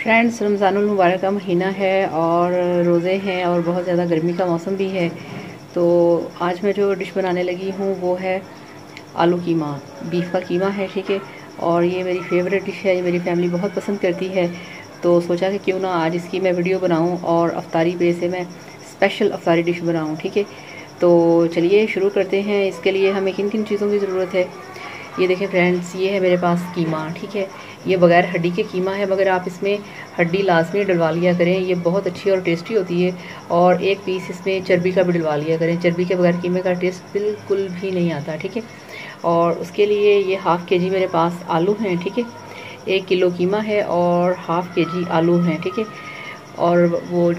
Friends रमज़ानुल मुबारक का महीना है और रोज़े हैं और बहुत ज़्यादा गर्मी का मौसम भी है। तो आज मैं जो डिश बनाने लगी हूँ, वो है आलू कीमा। बीफ का कीमा है, ठीक है? और ये मेरी फेवरेट डिश है, ये मेरी फैमिली बहुत पसंद करती है। तो सोचा कि क्यों ना आज इसकी मैं वीडियो बनाऊँ और अफ्तारी पे से मैं स्पेशल अफ्तारी डिश बनाऊँ, ठीक है? तो चलिए शुरू करते हैं। इसके लिए हमें किन किन चीज़ों की ज़रूरत है? ये देखें फ्रेंड्स ये है मेरे पास कीमा, ठीक है? ये बगैर हड्डी के कीमा है, मगर आप इसमें हड्डी लाजमी डलवा लिया करें, ये बहुत अच्छी और टेस्टी होती है, और एक पीस इसमें चर्बी का भी डलवा लिया करें। चर्बी के बगैर कीमे का टेस्ट बिल्कुल भी नहीं आता, ठीक है? और उसके लिए ये हाफ़ के जी मेरे पास आलू हैं, ठीक है? एक किलो कीमा है और हाफ़ के जी आलू हैं, ठीक है? और वो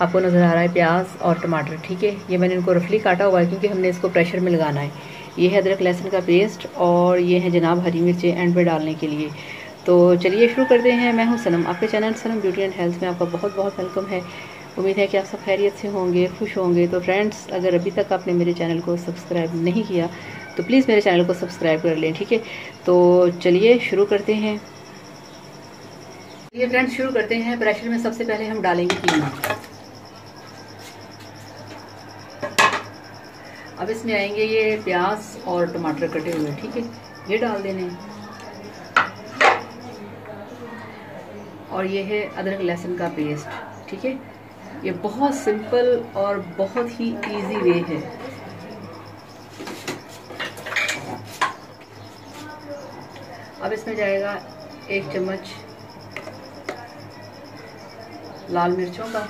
आपको नज़र आ रहा है प्याज और टमाटर, ठीक है? ये मैंने इनको रफली काटा हुआ है, क्योंकि हमने इसको प्रेशर में लगाना है। ये है अदरक लहसुन का पेस्ट और ये है जनाब हरी मिर्चें एंड पे डालने के लिए। तो चलिए शुरू करते हैं। मैं हूँ सनम। आपके channel Sanam beauty and health में आपका बहुत बहुत वेलकम है। उम्मीद है कि आप सब खैरियत से होंगे, खुश होंगे। तो फ्रेंड्स, अगर अभी तक आपने मेरे चैनल को सब्सक्राइब नहीं किया तो प्लीज़ मेरे चैनल को सब्सक्राइब कर लें, ठीक है? तो चलिए शुरू करते हैं। ये फ्रेंड्स, शुरू करते हैं। प्रेशर में सबसे पहले हम डालेंगे कीमा। अब इसमें आएँगे ये प्याज और टमाटर कटे हुए, ठीक है? ये डाल देने। और ये है अदरक लहसुन का पेस्ट, ठीक है? ये बहुत सिंपल और बहुत ही इजी वे है। अब इसमें जाएगा एक चम्मच लाल मिर्चों का।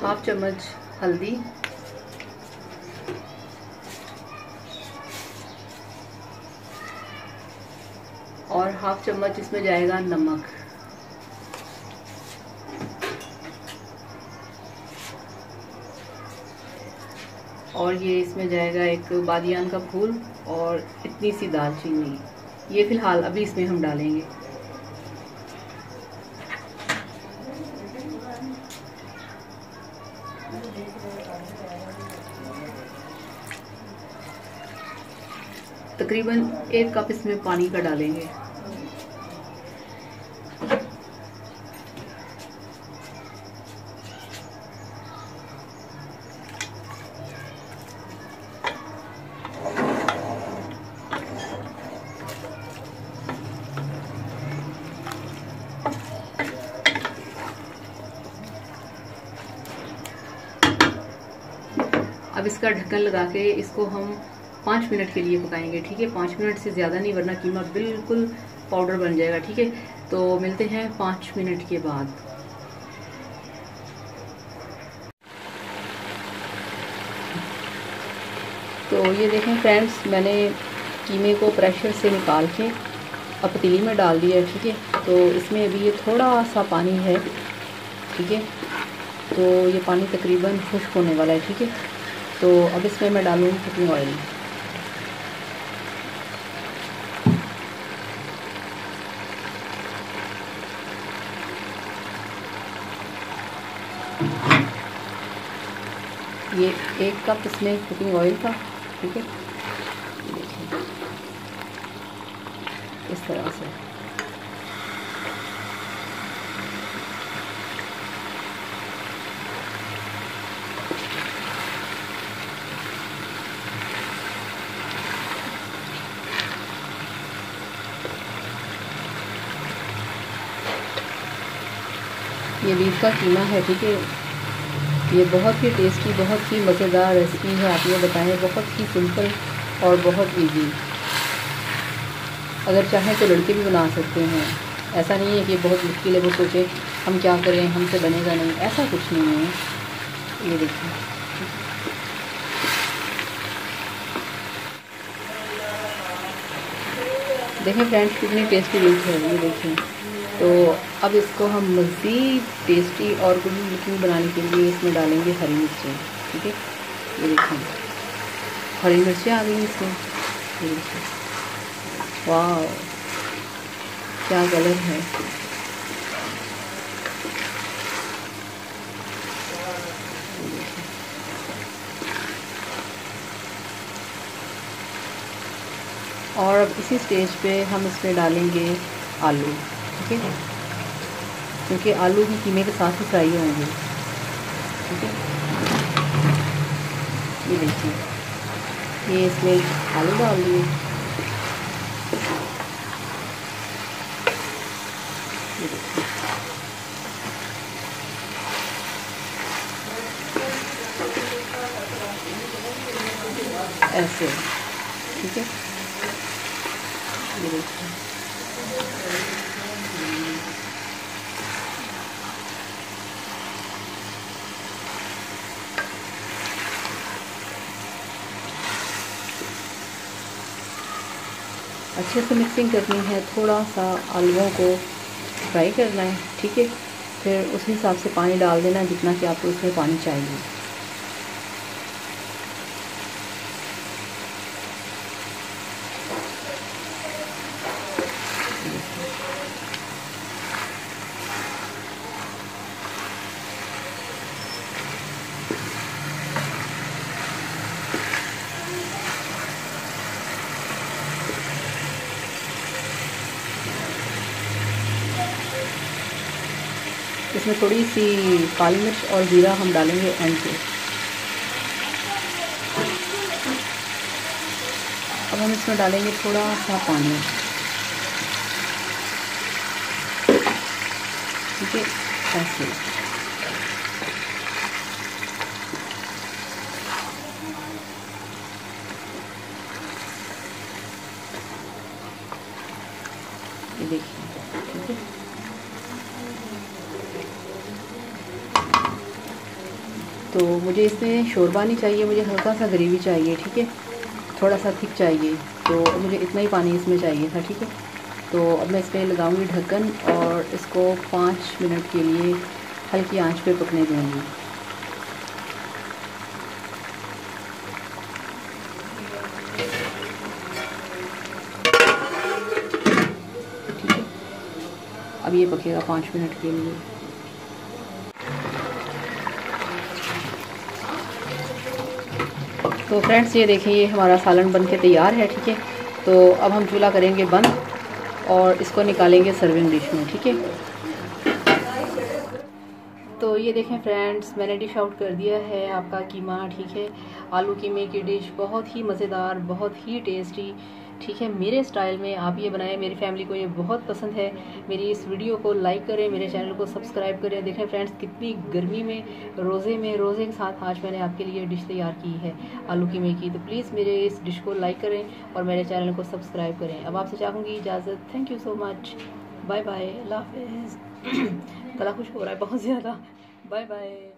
हाफ़ चम्मच हल्दी। और हाफ़ चम्मच इसमें जाएगा नमक। और ये इसमें जाएगा एक बादियान का फूल और इतनी सी दालचीनी। ये फ़िलहाल अभी इसमें हम डालेंगे। तकरीबन एक कप इसमें पानी का डालेंगे। अब इसका ढक्कन लगा के इसको हम पाँच मिनट के लिए पकाएँगे, ठीक है? पाँच मिनट से ज़्यादा नहीं, वरना कीमा बिल्कुल पाउडर बन जाएगा, ठीक है? तो मिलते हैं पाँच मिनट के बाद। तो ये देखें फ्रेंड्स, मैंने कीमे को प्रेशर से निकाल के पतीली में डाल दिया, ठीक है? तो इसमें अभी ये थोड़ा सा पानी है, ठीक है? तो ये पानी तकरीबन खुश्क होने वाला है, ठीक है? तो अब इसमें मैं डालूँगी कुकिंग ऑयल। ये एक कप इसमें कुकिंग ऑयल का, ठीक है? इस तरह से। ये बीफ का कीमा है, ठीक है? ये बहुत ही टेस्टी बहुत ही मज़ेदार रेसिपी है, आप ये बताएँ, बहुत ही सिंपल और बहुत इजी अगर चाहें तो लड़के भी बना सकते हैं। ऐसा नहीं है कि बहुत मुश्किल है, वो सोचे हम क्या करें, हमसे बनेगा नहीं, ऐसा कुछ नहीं है। ये देखिए। देखें फ्रेंड्स कितनी टेस्टी डिश है, ये देखें तो अब इसको हम मज़ीद टेस्टी और गुड लुकिंग बनाने के लिए इसमें डालेंगे हरी मिर्चें, ठीक है? ये देखें। हरी मिर्चें आ गई इसमें। वाह क्या कलर है। और अब इसी स्टेज पे हम इसमें डालेंगे आलू। ठीक है? क्योंकि आलू भी कीमे के साथ ही फ्राई होंगे। ठीक है? ये देखिए। ये इसमें आलू डाल दिए। ऐसे। ठीक है? ये देखिए। अच्छे से मिक्सिंग करनी है थोड़ा सा आलुओं को फ्राई करना है, ठीक है? फिर उस हिसाब से पानी डाल देना जितना कि आपको उसमें पानी चाहिए। इसमें थोड़ी सी काली मिर्च और ज़ीरा हम डालेंगे एंड पे। अब हम इसमें डालेंगे थोड़ा सा पानी। ठीक है? ऐसे ये देखिए ठीक है तो मुझे इसमें शोरबा नहीं चाहिए, मुझे हल्का सा ग्रेवी चाहिए, ठीक है? थोड़ा सा थिक चाहिए तो मुझे इतना ही पानी इसमें चाहिए था, ठीक है? तो अब मैं इसमें लगाऊँगी ढक्कन और इसको पाँच मिनट के लिए हल्की आँच पे पकने दूँगी। अब ये पकेगा पाँच मिनट के लिए। तो फ्रेंड्स ये देखिए, ये हमारा सालन बन के तैयार है, ठीक है? तो अब हम चूल्हा करेंगे बंद और इसको निकालेंगे सर्विंग डिश में, ठीक है? तो ये देखें फ्रेंड्स मैंने डिश आउट कर दिया है, आपका कीमा, ठीक है? आलू कीमे की डिश बहुत ही मज़ेदार, बहुत ही टेस्टी ठीक है, मेरे स्टाइल में आप ये बनाएँ, मेरी फैमिली को ये बहुत पसंद है। मेरी इस वीडियो को लाइक करें, मेरे चैनल को सब्सक्राइब करें। देखें फ्रेंड्स कितनी गर्मी में, रोज़े में, रोज़े के साथ आज मैंने आपके लिए डिश तैयार की है, आलू की मेकी तो प्लीज़ मेरे इस डिश को लाइक करें और मेरे चैनल को सब्सक्राइब करें। अब आपसे चाहूँगी इजाज़त। Thank you so much bye bye अल्लाह हाफिज़। गला खुश हो रहा है बहुत ज़्यादा। Bye bye